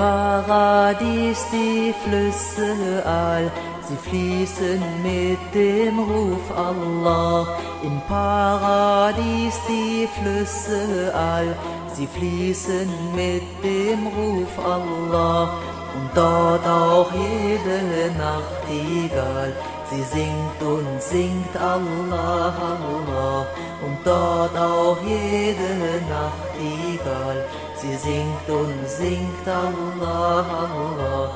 Paradies die Flüsse all, sie fließen mit dem Ruf Allah. Im Paradies die Flüsse all, sie fließen mit dem Ruf Allah. Und dort auch jede Nachtigall, sie singt und singt Allah, Allah. Und dort auch jede Nachtigall, sie singt und singt Allah, Allah.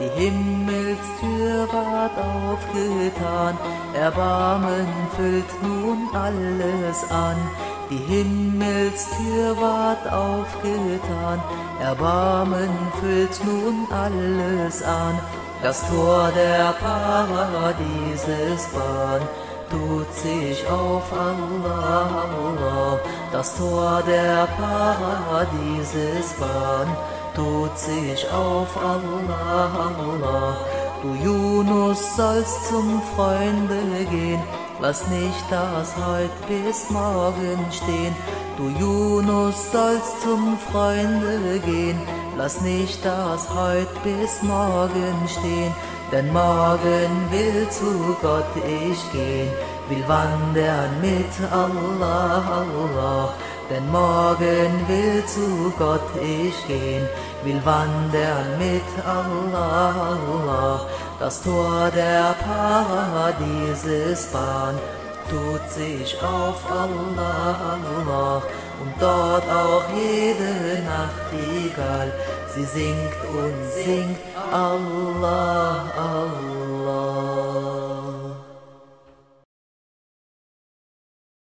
Die Himmelstür ward aufgetan, Erbarmen füllt nun alles an. Die Himmelstür ward aufgetan, Erbarmen füllt nun alles an. Das Tor der Paradieses Bahn tut sich auf Allah. Das Tor der Paradieses Bahn tut sich auf Allah, Allah. Du Yunus sollst zum Freunde gehen, lass nicht das heut bis morgen stehen. Du Yunus sollst zum Freunde gehen, lass nicht das heut bis morgen stehen. Denn morgen will zu Gott ich gehen, will wandern mit Allah, Allah. Denn morgen will zu Gott ich gehen, will wandern mit Allah, Allah. Das Tor der Paradieses Bahn tut sich auf Allah, Allah. Und dort auch jede Nachtigall, sie singt und singt Allah, Allah.